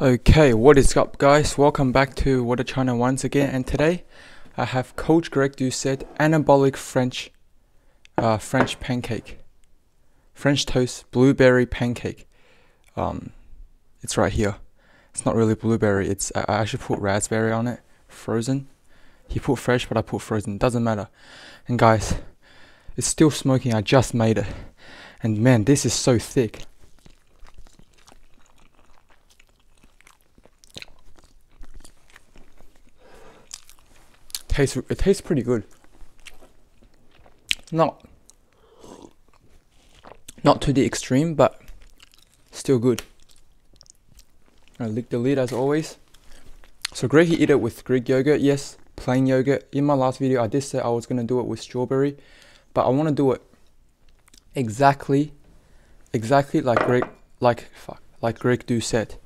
Okay, what is up, guys? Welcome back to Water China once again, and today I have Coach Greg Doucette anabolic French, uh, French pancake, French toast blueberry pancake. Um, it's right here. It's not really blueberry. It's I I actually put raspberry on it, frozen. He put fresh, but I put frozen. Doesn't matter. And guys, it's still smoking. I just made it, and man, this is so thick. Tastes it tastes pretty good. Not not to the extreme, but still good. I lick the lid as always. So Greg he eat it with Greek yogurt, yes, plain yogurt. In my last video I did say I was gonna do it with strawberry, but I wanna do it exactly exactly like Greg like fuck like Greg Doucette.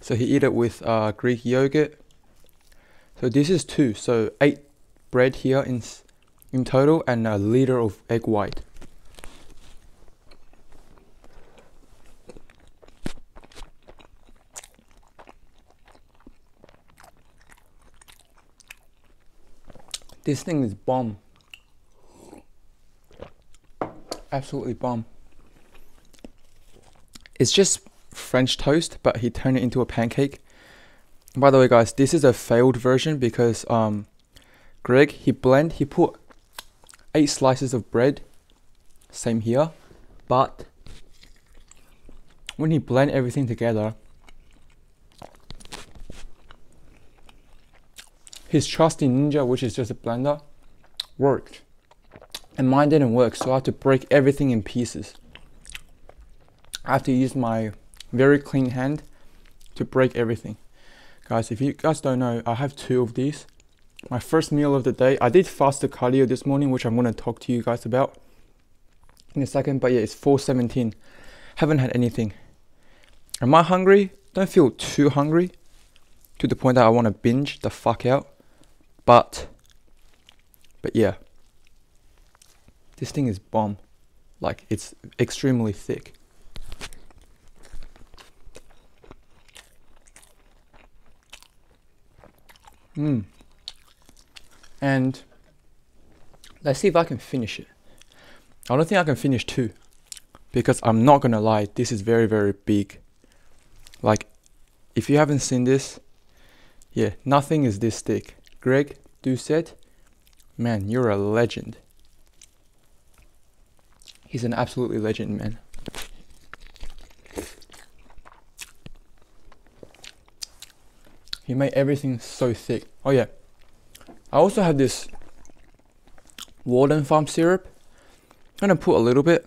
So he eat it with uh, Greek yogurt. So this is two, so eight bread here in in total and a liter of egg white. This thing is bomb. Absolutely bomb. It's just French toast, but he turned it into a pancake. By the way, guys, this is a failed version because um, Greg he blend he put eight slices of bread, same here, but when he blend everything together, his trusty ninja, which is just a blender, worked, and mine didn't work, so I had to break everything in pieces. I have to use my very clean hand to break everything. Guys, if you guys don't know, I have two of these. My first meal of the day. I did faster cardio this morning, which I'm gonna talk to you guys about in a second. But yeah, it's 4:17. Haven't had anything. Am I hungry? Don't feel too hungry to the point that I want to binge the fuck out. But but yeah. This thing is bomb. Like it's extremely thick. Mm. And let's see if I can finish it. I don't think I can finish two because I'm not gonna lie, this is very, very big. Like, if you haven't seen this, yeah, nothing is this thick. Greg Doucette, man, you're a legend. He's an absolutely legend, man. He made everything so thick. Oh yeah. I also have this Walden Farm syrup. I'm gonna put a little bit.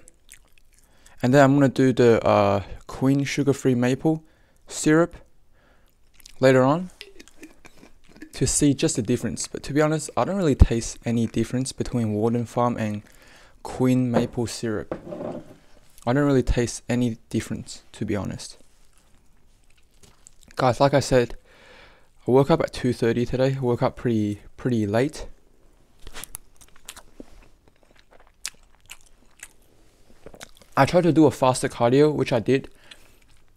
And then I'm gonna do the uh, Queen sugar-free maple syrup later on to see just the difference. But to be honest, I don't really taste any difference between Walden Farm and Queen maple syrup. I don't really taste any difference, to be honest. Guys, like I said, I woke up at 2:30 today. I woke up pretty pretty late. I tried to do a faster cardio, which I did.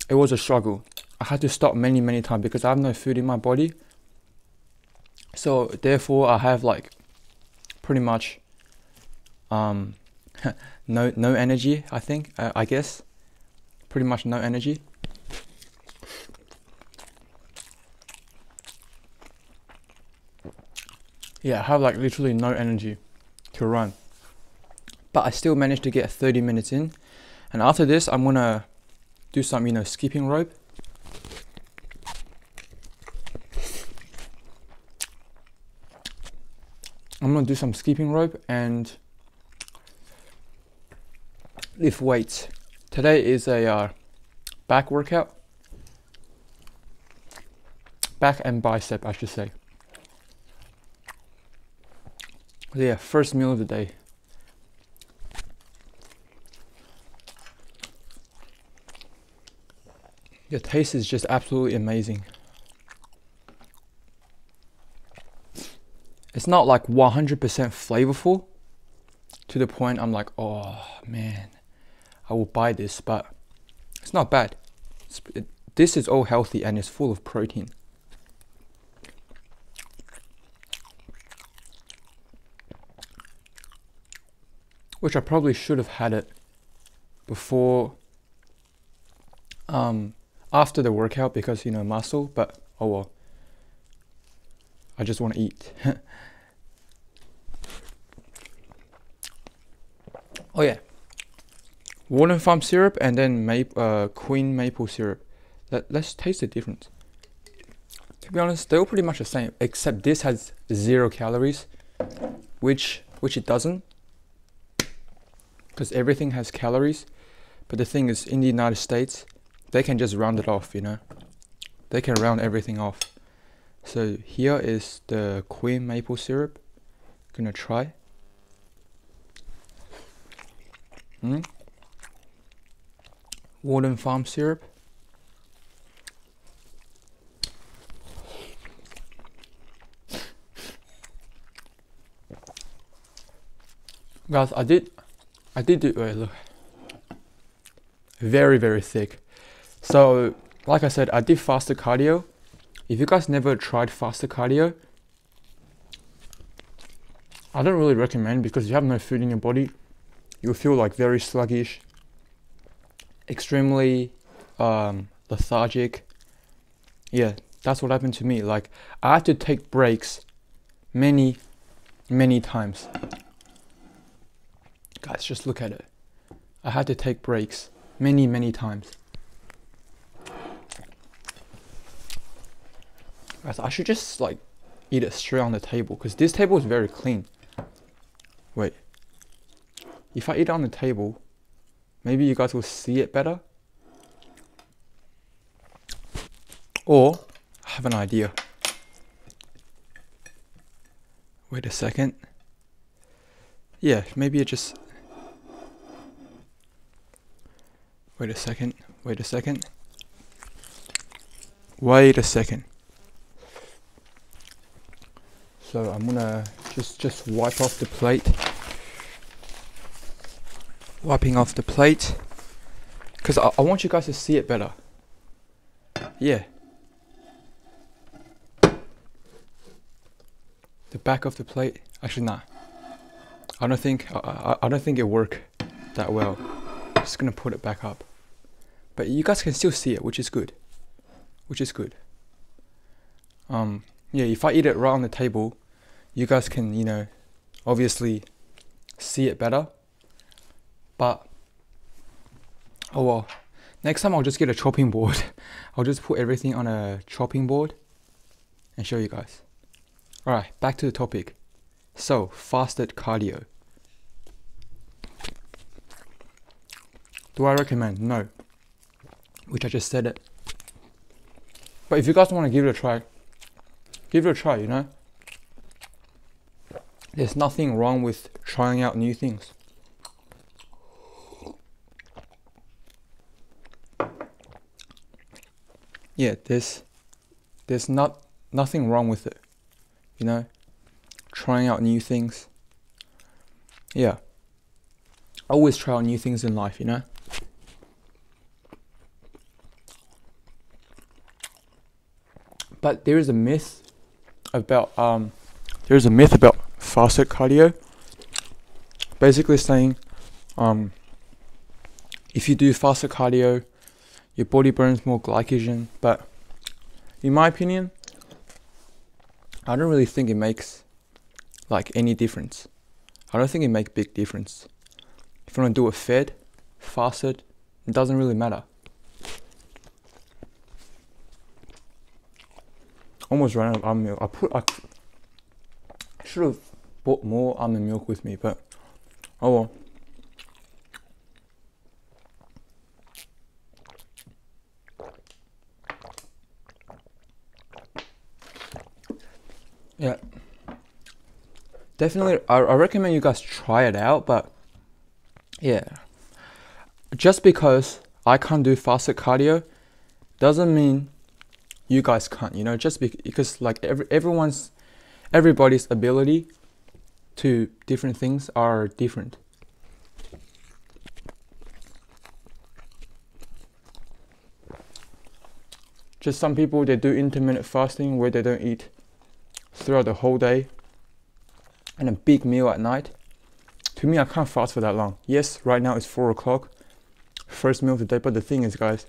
It was a struggle. I had to stop many many times because I have no food in my body. So therefore, I have like pretty much um no no energy. I think uh, I guess pretty much no energy. Yeah, I have like literally no energy to run. But I still managed to get 30 minutes in. And after this, I'm gonna do some, you know, skipping rope. I'm gonna do some skipping rope and lift weights. Today is a uh, back workout. Back and bicep, I should say. Yeah, first meal of the day. The taste is just absolutely amazing. It's not like 100% flavorful to the point I'm like, oh man, I will buy this, but it's not bad. It's, it, this is all healthy and it's full of protein. Which I probably should have had it before um after the workout because you know muscle, but oh well. I just want to eat. oh yeah. Walden Farm syrup and then maple, uh, Queen maple syrup. Let, let's taste the difference. To be honest, they're all pretty much the same, except this has zero calories, which which it doesn't, because everything has calories. But the thing is, in the United States, they can just round it off, you know. They can round everything off. So here is the Queen maple syrup. Gonna try. Hmm. Walden Farm syrup. Guys, I did, I did do. Look, very very thick. So, like I said, I did faster cardio. If you guys never tried faster cardio, I don't really recommend because you have no food in your body. You'll feel like very sluggish, extremely um, lethargic. Yeah, that's what happened to me. Like I had to take breaks many, many times. Guys, just look at it. I had to take breaks many, many times. Guys, I should just like eat it straight on the table because this table is very clean. Wait. If I eat it on the table, maybe you guys will see it better. Or, I have an idea. Wait a second. Yeah, maybe it just Wait a second. Wait a second. Wait a second. So I'm gonna just just wipe off the plate. Wiping off the plate. Because I, I want you guys to see it better. Yeah. The back of the plate. Actually, nah. I don't think I, I, I don't think it worked that well. Just gonna put it back up but you guys can still see it, which is good. Which is good. Um, yeah, if I eat it right on the table, you guys can, you know, obviously see it better. But oh well. Next time I'll just get a chopping board. I'll just put everything on a chopping board and show you guys. Alright, back to the topic. So, fasted cardio. Do I recommend? No which I just said it. But if you guys want to give it a try, give it a try, you know? There's nothing wrong with trying out new things. Yeah, there's there's not nothing wrong with it. You know? Trying out new things. Yeah. Always try out new things in life, you know? But there is a myth about um, there's a myth about fasted cardio. Basically saying, um, if you do fasted cardio, your body burns more glycogen. But in my opinion, I don't really think it makes like any difference. I don't think it makes big difference. If you want to do it fed, fasted, it doesn't really matter. Almost ran out of almond milk. I put I should have bought more almond milk with me, but oh well. Yeah. Definitely, I, I recommend you guys try it out, but yeah. Just because I can't do fasted cardio doesn't mean you guys can't you know just because like every everyone's everybody's ability to different things are different Just some people they do intermittent fasting where they don't eat throughout the whole day and a big meal at night. To me, I can't fast for that long. Yes, right now it's four o'clock, first meal of the day. But the thing is, guys,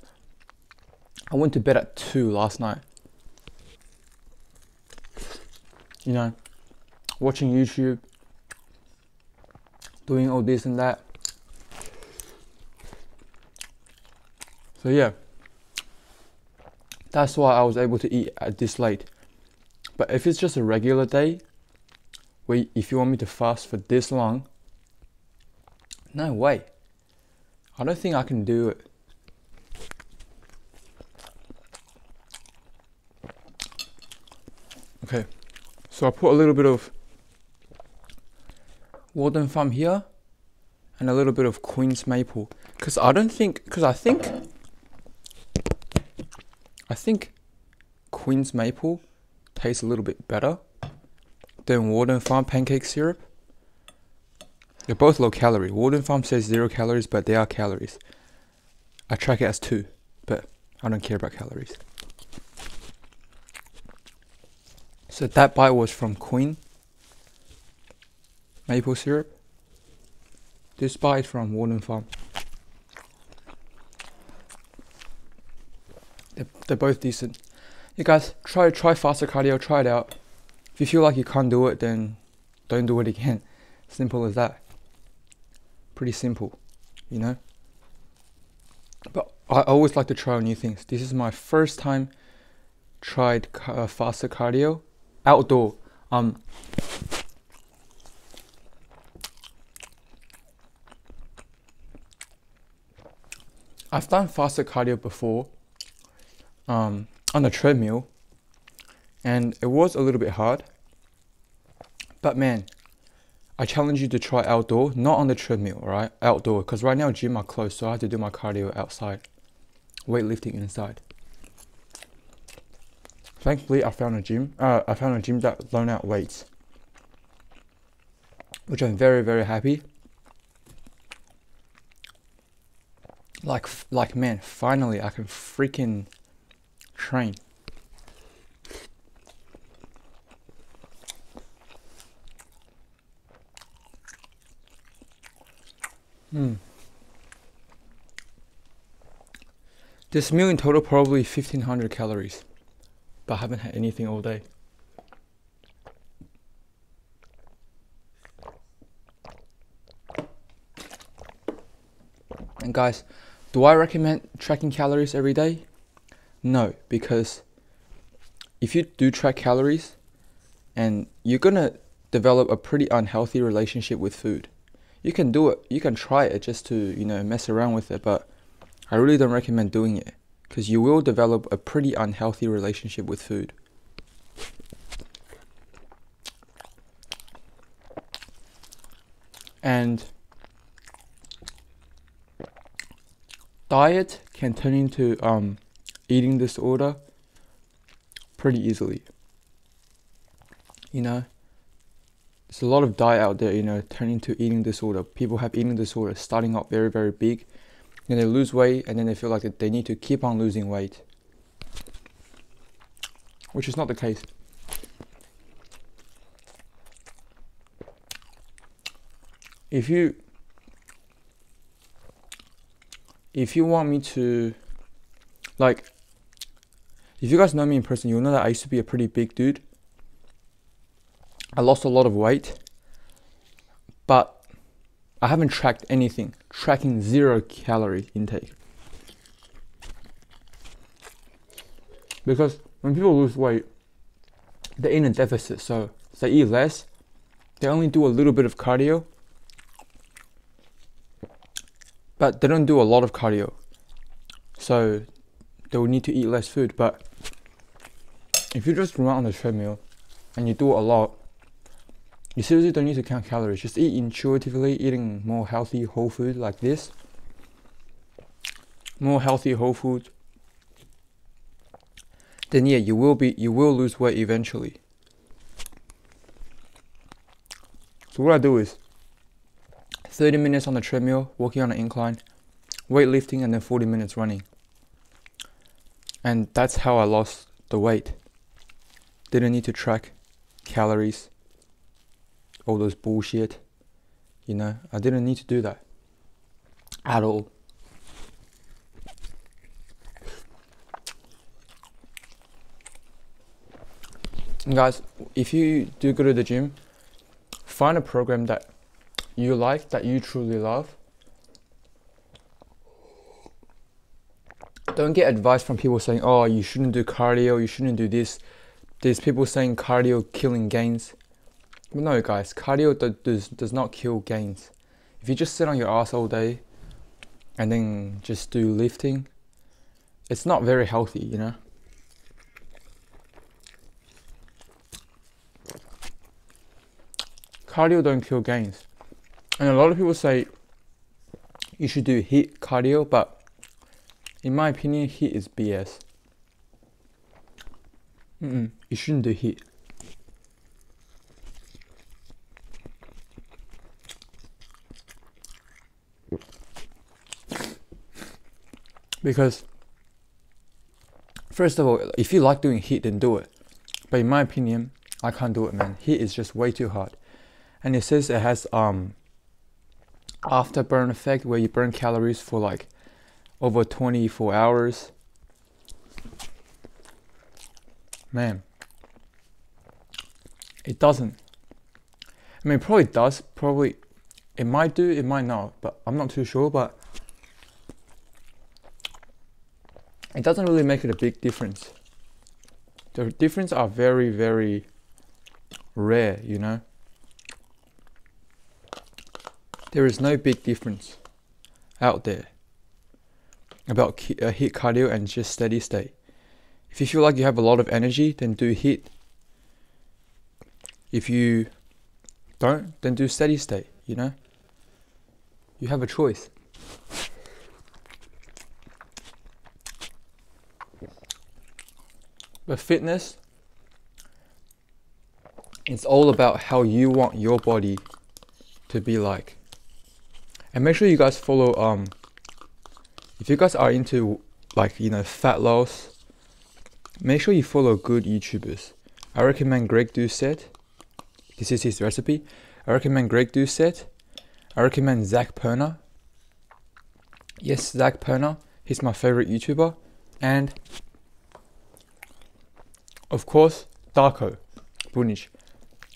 I went to bed at two last night. You know, watching YouTube, doing all this and that. So yeah, that's why I was able to eat at this late. But if it's just a regular day, where if you want me to fast for this long, no way. I don't think I can do it. Okay, so I put a little bit of Walden Farm here and a little bit of Queen's Maple because I don't think because I think I think Queen's Maple tastes a little bit better than Walden Farm pancake syrup. They're both low calorie. Walden Farm says zero calories, but they are calories. I track it as two, but I don't care about calories. So that bite was from Queen maple syrup. This bite is from Walden Farm. They're, they're both decent. You guys try try faster cardio. Try it out. If you feel like you can't do it, then don't do it again. Simple as that. Pretty simple, you know. But I always like to try new things. This is my first time tried uh, faster cardio outdoor. Um, I've done faster cardio before um, on the treadmill, and it was a little bit hard. But man, I challenge you to try outdoor, not on the treadmill, right? Outdoor, because right now gym are closed, so I have to do my cardio outside, weightlifting inside. Thankfully, I found a gym. Uh, I found a gym that loan out weights, which I'm very very happy. Like like man, finally I can freaking train. Hmm. This meal in total probably 1500 calories but I haven't had anything all day. And guys, do I recommend tracking calories every day? No, because if you do track calories and you're gonna develop a pretty unhealthy relationship with food. You can do it, you can try it just to, you know, mess around with it, but I really don't recommend doing it because you will develop a pretty unhealthy relationship with food. And diet can turn into um, eating disorder pretty easily. You know, there's a lot of diet out there, you know, turning to eating disorder. People have eating disorder starting up very, very big then they lose weight and then they feel like they need to keep on losing weight. Which is not the case. If you if you want me to like if you guys know me in person you'll know that I used to be a pretty big dude. I lost a lot of weight but I haven't tracked anything, tracking zero calorie intake. Because when people lose weight, they're in a deficit, so they eat less, they only do a little bit of cardio, but they don't do a lot of cardio. So they will need to eat less food. But if you just run on the treadmill and you do a lot, you seriously don't need to count calories. Just eat intuitively, eating more healthy whole food like this. More healthy whole food. Then yeah, you will be you will lose weight eventually. So what I do is 30 minutes on the treadmill, walking on an incline, weightlifting, and then 40 minutes running. And that's how I lost the weight. Didn't need to track calories, all those bullshit. You know, I didn't need to do that at all. And guys, if you do go to the gym, find a program that you like, that you truly love. Don't get advice from people saying, oh, you shouldn't do cardio, you shouldn't do this. There's people saying cardio killing gains. But no, guys, cardio does, does not kill gains. If you just sit on your ass all day and then just do lifting, it's not very healthy, you know? cardio don't kill gains. And a lot of people say you should do HIIT cardio, but in my opinion, HIIT is BS. Mm-mm, you shouldn't do HIIT. Because, first of all, if you like doing heat, then do it. But in my opinion, I can't do it, man. Heat is just way too hard and it says it has um afterburn effect where you burn calories for like over 24 hours. Man. It doesn't. I mean probably does. Probably it might do it might not but i'm not too sure but it doesn't really make it a big difference the difference are very very rare you know there is no big difference out there about uh, cardio and just steady state. If you feel like you have a lot of energy, then do HIIT. If you don't, then do steady state, you know? You have a choice. Fitness, it's all about how you want your body to be like. And make sure you guys follow um if you guys are into like you know fat loss make sure you follow good youtubers. I recommend greg doucette. This is his recipe. I recommend greg doucette. I recommend zac perna yes zac perna he's my favorite youtuber. And of course darko bunic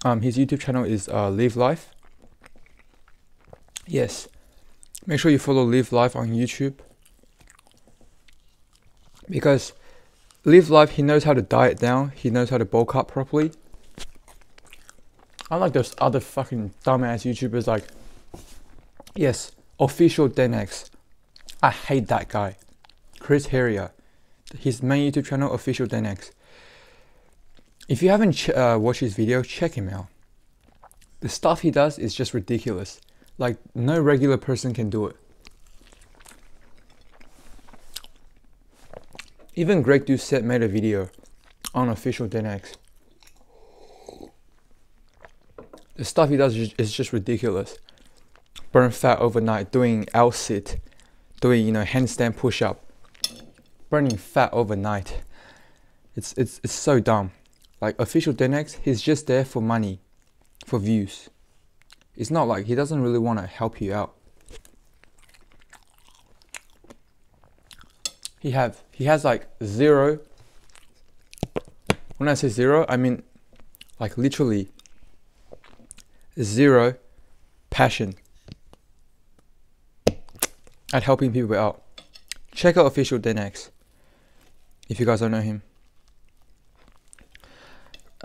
um his youtube channel is uh, live life yes Make sure you follow Live Life on YouTube because Live Life he knows how to diet down, he knows how to bulk up properly. Unlike those other fucking dumbass YouTubers like yes, official ThenX. I hate that guy. Chris Heria. His main YouTube channel, official ThenX. If you haven't uh, watched his video, check him out. The stuff he does is just ridiculous. Like no regular person can do it. Even Greg Doucette made a video on official ThenX. The stuff he does is just ridiculous. Burn fat overnight, doing L sit, doing you know handstand push up, burning fat overnight. It's it's it's so dumb. Like official ThenX, he's just there for money, for views. It's not like he doesn't really want to help you out. He have he has like zero. When I say zero, I mean like literally zero passion at helping people out. Check out official Denex if you guys don't know him.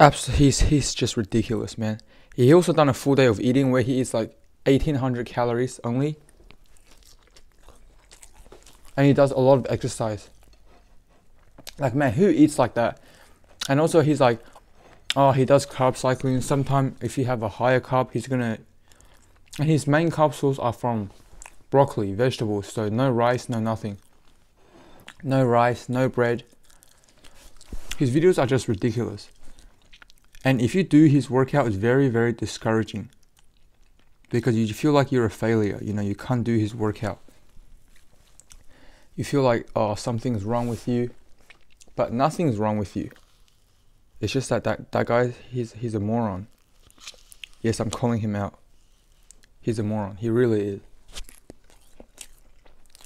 Absolutely, he's he's just ridiculous, man. He also done a full day of eating where he eats like 1800 calories only. And he does a lot of exercise. Like, man, who eats like that? And also, he's like, oh, he does carb cycling. Sometimes, if you have a higher carb, he's gonna. And his main carb source are from broccoli, vegetables. So, no rice, no nothing. No rice, no bread. His videos are just ridiculous. And if you do his workout, it's very, very discouraging because you feel like you're a failure. You know, you can't do his workout. You feel like, oh, something's wrong with you. But nothing's wrong with you. It's just that that, that guy, he's, he's a moron. Yes, I'm calling him out. He's a moron. He really is.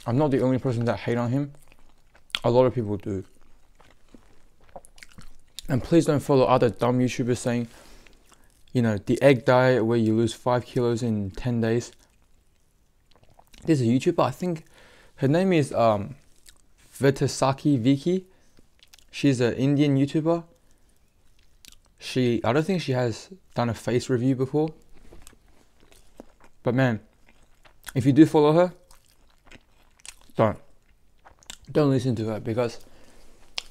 I'm not the only person that hate on him. A lot of people do. And please don't follow other dumb YouTubers saying, you know, the egg diet where you lose five kilos in 10 days. There's a YouTuber, I think her name is um, Vitasaki Vicky. She's an Indian YouTuber. She, I don't think she has done a face review before. But man, if you do follow her, don't. Don't listen to her because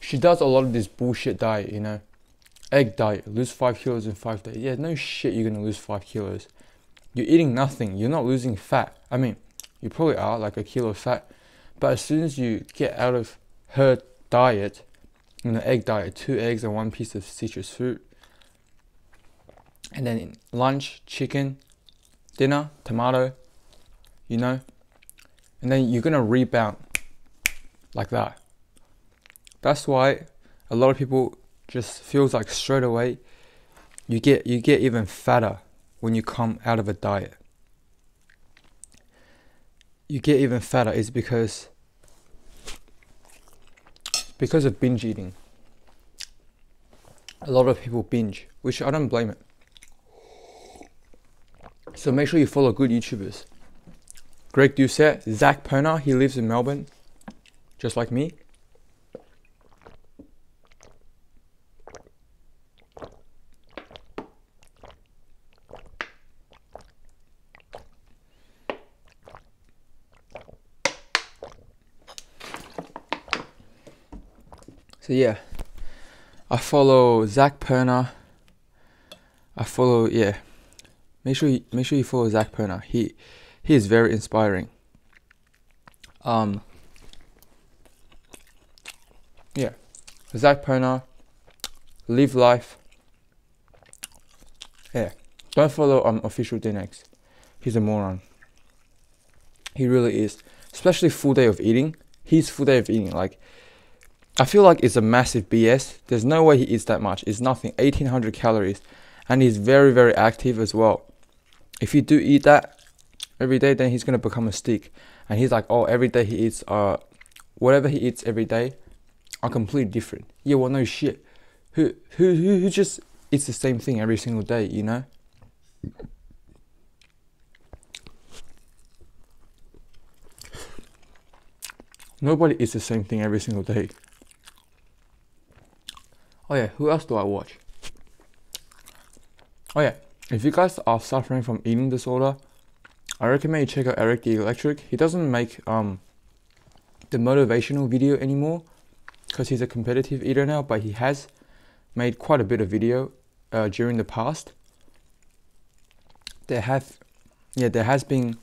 she does a lot of this bullshit diet, you know. Egg diet, lose five kilos in five days. Yeah, no shit, you're gonna lose five kilos. You're eating nothing, you're not losing fat. I mean, you probably are like a kilo of fat, but as soon as you get out of her diet, you know, egg diet, two eggs and one piece of citrus fruit, and then lunch, chicken, dinner, tomato, you know, and then you're gonna rebound like that. That's why a lot of people just feels like straight away you get you get even fatter when you come out of a diet. You get even fatter is because because of binge eating. A lot of people binge, which I don't blame it. So make sure you follow good YouTubers. Greg Doucette, Zac Perna, he lives in Melbourne, just like me. So yeah, I follow Zac Perna. I follow yeah. Make sure you make sure you follow Zac Perna. He he is very inspiring. Um. Yeah, Zac Perna. Live life. Yeah, don't follow um official ThenX. He's a moron. He really is. Especially full day of eating. He's full day of eating. Like I feel like it's a massive BS. There's no way he eats that much. It's nothing. 1800 calories. And he's very, very active as well. If you do eat that every day, then he's going to become a stick. And he's like, oh, every day he eats, uh, whatever he eats every day are completely different. Yeah, well, no shit. Who, who, who, who just eats the same thing every single day, you know? Nobody eats the same thing every single day. Oh yeah, who else do I watch? Oh yeah, if you guys are suffering from eating disorder, I recommend you check out Erik the Electric. He doesn't make um the motivational video anymore because he's a competitive eater now, but he has made quite a bit of video uh, during the past. There have, yeah, there has been,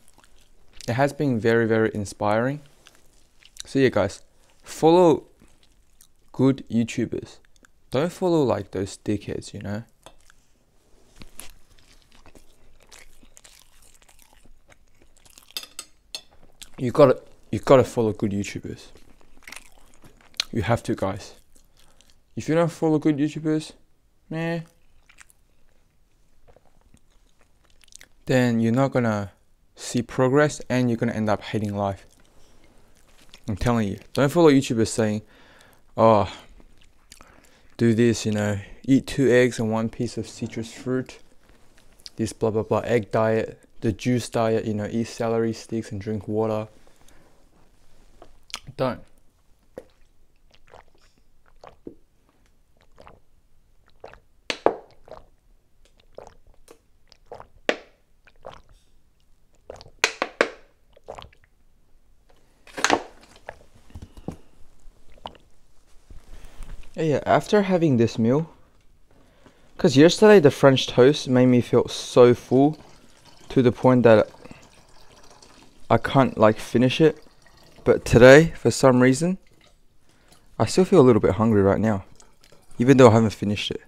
it has been very very inspiring. So yeah, guys, follow good YouTubers. Don't follow like those dickheads, you know? You gotta you gotta follow good YouTubers. You have to guys. If you don't follow good YouTubers, man, then you're not gonna see progress and you're gonna end up hating life. I'm telling you. Don't follow YouTubers saying, oh do this, you know, eat two eggs and one piece of citrus fruit, this blah blah blah egg diet, the juice diet, you know, eat celery sticks and drink water. Don't. Yeah, after having this meal, because yesterday the French toast made me feel so full to the point that I can't like finish it. But today, for some reason, I still feel a little bit hungry right now, even though I haven't finished it.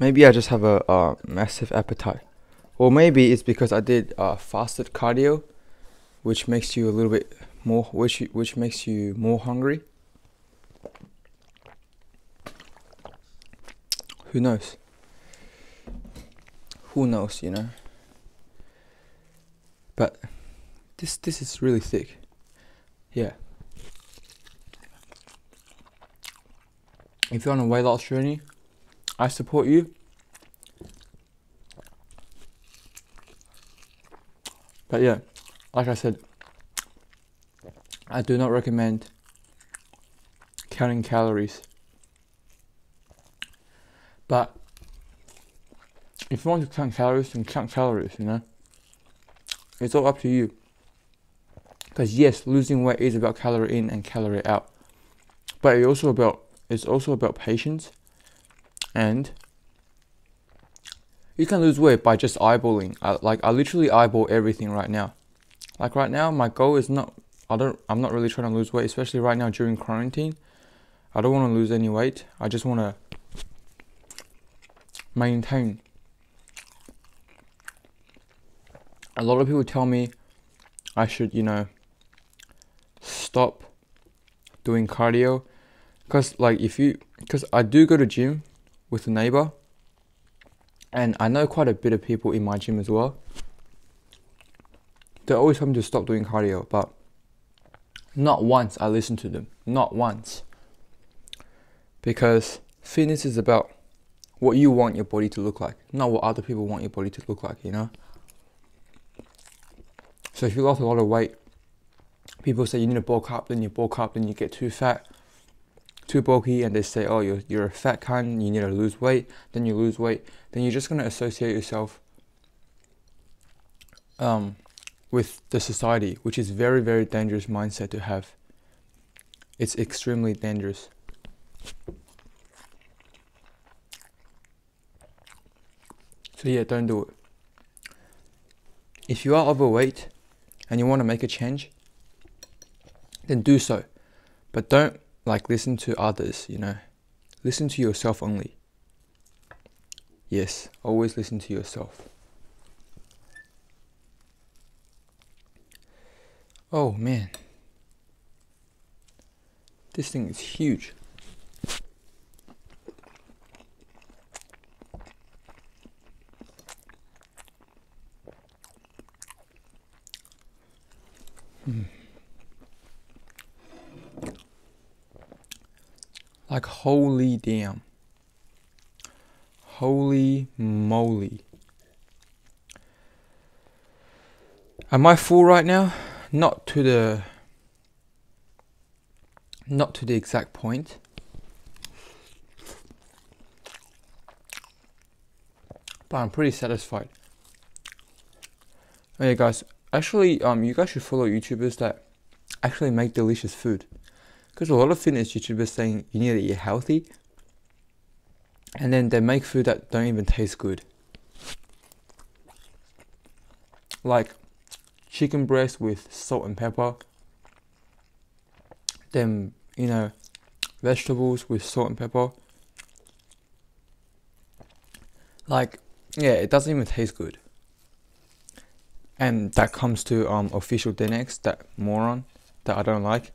Maybe I just have a, massive appetite. Or maybe it's because I did uh, fasted cardio, which makes you a little bit more, which which makes you more hungry. Who knows? Who knows, you know? But this this is really thick. Yeah. If you're on a weight loss journey, I support you. But yeah, like I said, I do not recommend counting calories. But if you want to count calories, then count calories, you know? It's all up to you. Because yes, losing weight is about calorie in and calorie out. But it's also about it's also about patience and you can lose weight by just eyeballing. I, like I literally eyeball everything right now. Like right now, my goal is not. I don't. I'm not really trying to lose weight, especially right now during quarantine. I don't want to lose any weight. I just want to maintain. A lot of people tell me I should, you know, stop doing cardio because like if you because I do go to gym with a neighbor and I know quite a bit of people in my gym as well. They always tell me to stop doing cardio, but not once I listen to them. Not once. Because fitness is about what you want your body to look like, not what other people want your body to look like, you know? So if you lost a lot of weight, people say you need to bulk up, then you bulk up, then you get too fat too bulky and they say, oh, you're, you're a fat cunt, you need to lose weight, then you lose weight, then you're just going to associate yourself um, with the society, which is very, very dangerous mindset to have. It's extremely dangerous. So yeah, don't do it. If you are overweight and you want to make a change, then do so. But don't like listen to others, you know. Listen to yourself only. Yes, always listen to yourself. Oh man. This thing is huge. Like, holy damn. Holy moly. Am I full right now? Not to the not to the exact point. But I'm pretty satisfied. Okay guys, actually um you guys should follow YouTubers that actually make delicious food. Because a lot of fitness YouTubers saying you need to eat healthy, and then they make food that don't even taste good. Like chicken breast with salt and pepper. Then you know vegetables with salt and pepper. Like yeah, it doesn't even taste good. And that comes to um official ThenX, that moron that I don't like.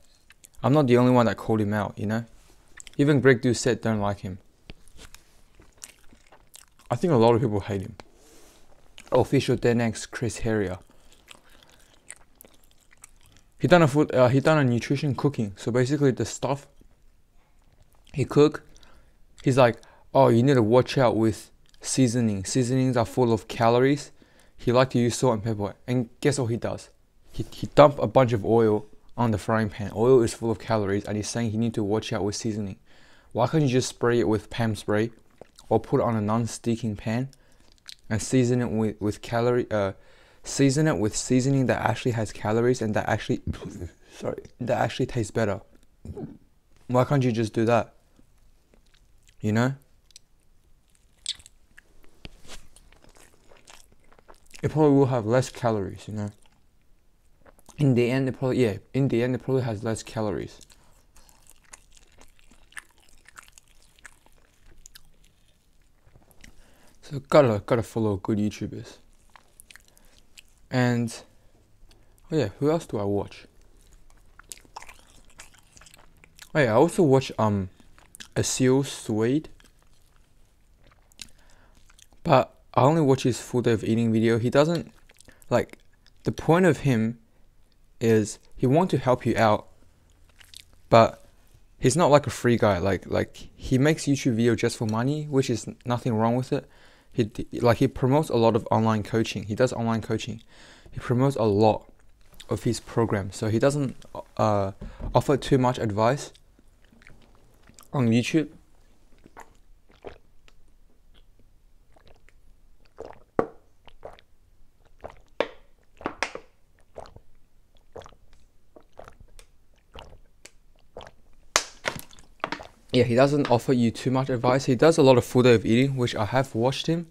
I'm not the only one that called him out, you know? Even Greg said don't like him. I think a lot of people hate him. Official ThenX Chris Heria. He done a food. Uh, he done a nutrition cooking. So basically, the stuff he cook, he's like, oh, you need to watch out with seasoning. Seasonings are full of calories. He like to use salt and pepper. And guess what he does? He he dump a bunch of oil on the frying pan. Oil is full of calories and he's saying he need to watch out with seasoning. Why can't you just spray it with Pam spray or put it on a non-sticking pan and season it with, with calorie uh season it with seasoning that actually has calories and that actually sorry that actually tastes better. Why can't you just do that? You know? It probably will have less calories, you know. In the end it probably yeah in the end it probably has less calories. So gotta gotta follow good youtubers. And oh yeah who else do i watch? Oh yeah i also watch um Asil Suede But I only watch his full day of eating video. He doesn't like the point of him is he wants to help you out, but he's not like a free guy. Like like he makes YouTube video just for money, which is nothing wrong with it. He like he promotes a lot of online coaching. He does online coaching. He promotes a lot of his program. So he doesn't uh, offer too much advice on YouTube. Yeah, he doesn't offer you too much advice. He does a lot of full day of eating, which I have watched him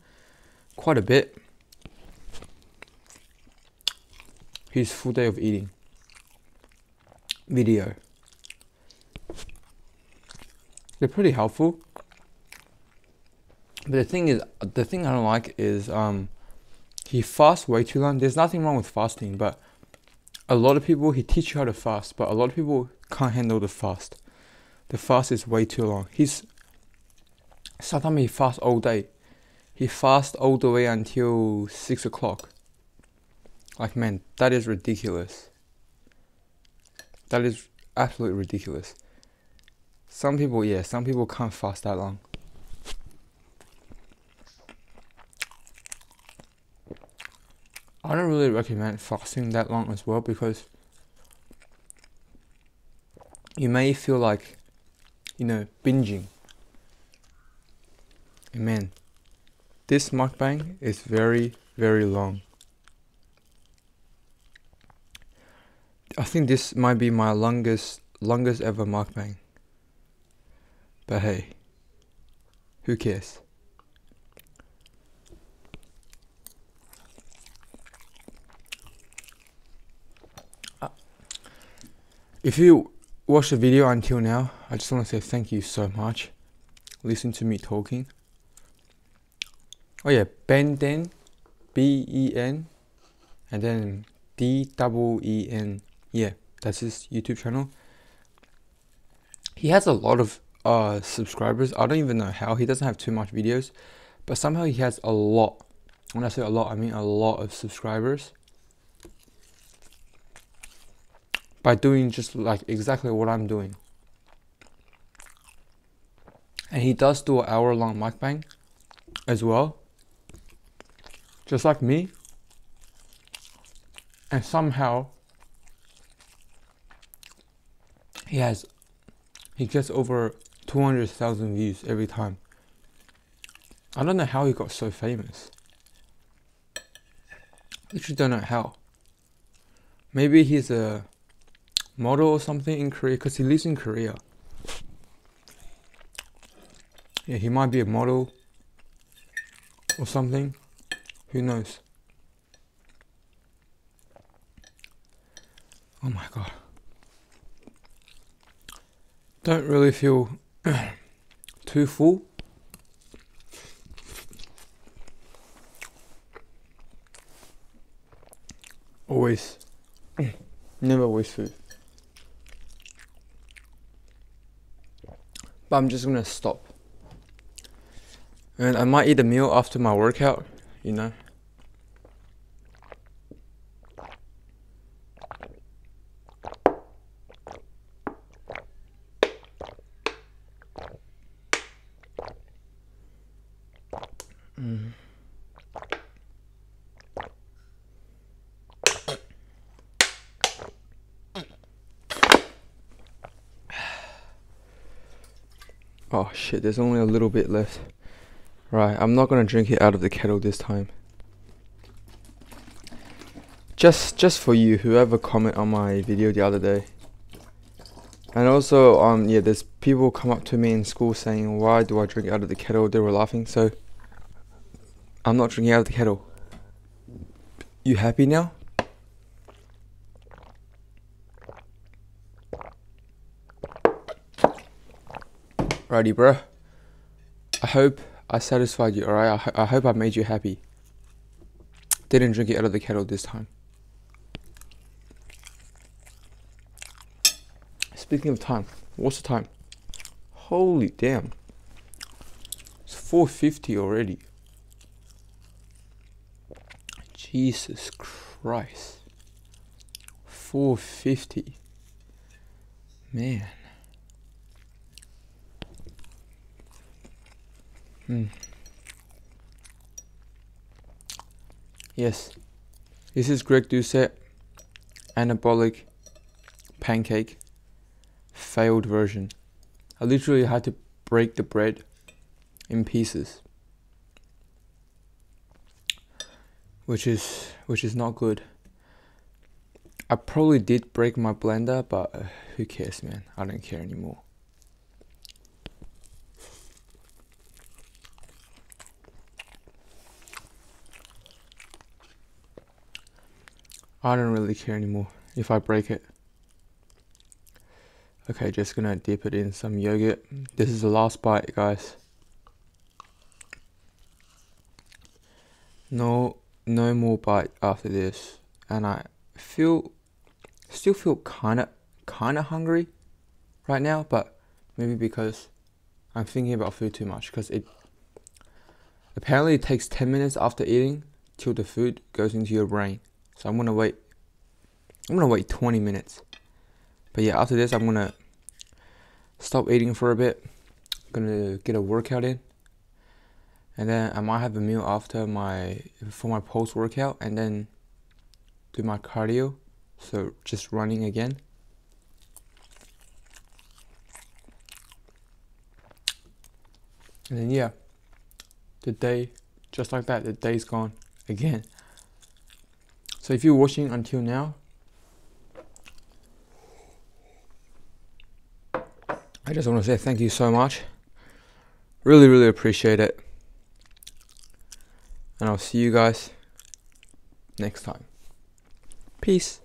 quite a bit. his full day of eating video. They're pretty helpful. But the thing is, the thing I don't like is um, he fasts way too long. There's nothing wrong with fasting, but a lot of people he teach you how to fast, but a lot of people can't handle the fast. The fast is way too long. He's sometimes he fasts all day. He fasts all the way until six o'clock. Like, man, that is ridiculous. That is absolutely ridiculous. Some people, yeah, some people can't fast that long. I don't really recommend fasting that long as well because you may feel like, you know, binging. And man, this mukbang is very, very long. I think this might be my longest longest ever mukbang. But hey, who cares? Uh, if you watched the video until now, I just want to say thank you so much. Listen to me talking. Oh yeah, Ben Deen, B E N, and then D double E N yeah, that's his YouTube channel. He has a lot of uh, subscribers. I don't even know how. He doesn't have too much videos, but somehow he has a lot. When I say a lot, I mean a lot of subscribers. By doing just like exactly what I'm doing. And he does do an hour long mukbang as well. Just like me. And somehow he has he gets over 200,000 views every time. I don't know how he got so famous. I Literally don't know how. Maybe he's a model or something in Korea because he lives in Korea. Yeah, he might be a model or something. Who knows? Oh my god don't really feel too full. Always, never waste food. But I'm just gonna stop. And I might eat a meal after my workout, you know. Shit, there's only a little bit left. Right, I'm not gonna drink it out of the kettle this time. Just just for you, whoever comment on my video the other day. And also, um, yeah, there's people come up to me in school saying, "Why do I drink out of the kettle?" They were laughing, so I'm not drinking out of the kettle. You happy now? Righty, bro. I hope I satisfied you, alright? I, I hope I made you happy. Didn't drink it out of the kettle this time. Speaking of time, what's the time? Holy damn. It's 4.50 already. Jesus Christ. 450. Man. Hmm. Yes. This is Greg Doucette anabolic pancake failed version. I literally had to break the bread in pieces. Which is which is not good. I probably did break my blender, but uh, who cares, man? I don't care anymore. I don't really care anymore if I break it. Okay, just gonna dip it in some yogurt. This is the last bite, guys. No, no more bite after this, and I feel, still feel kinda, kinda hungry, right now. But maybe because I'm thinking about food too much. Because it apparently it takes ten minutes after eating till the food goes into your brain. So I'm gonna wait. I'm gonna wait 20 minutes. But yeah, after this, I'm gonna stop eating for a bit. I'm gonna get a workout in, and then I might have a meal after my for my post workout, and then do my cardio. So just running again. And then yeah, the day just like that, the day's gone again. So if you're watching until now, I just want to say thank you so much. Really, really appreciate it. And I'll see you guys next time. Peace.